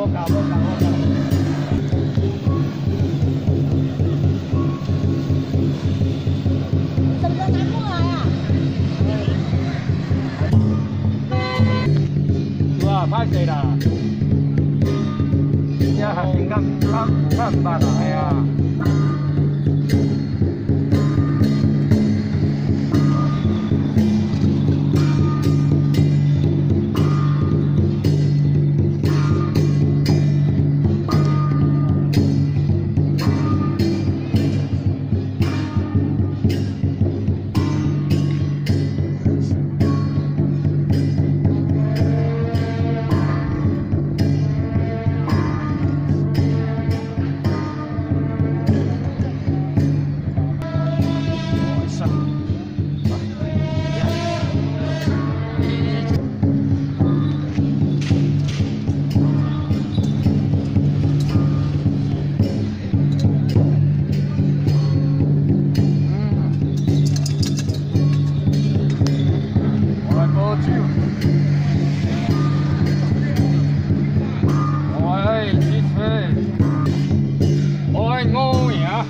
无搞无搞无搞。什么时候拿过来啊？哇，歹势啦！这学生敢敢敢捌啊？哎呀！我来喝酒，我来汽车，我来五羊。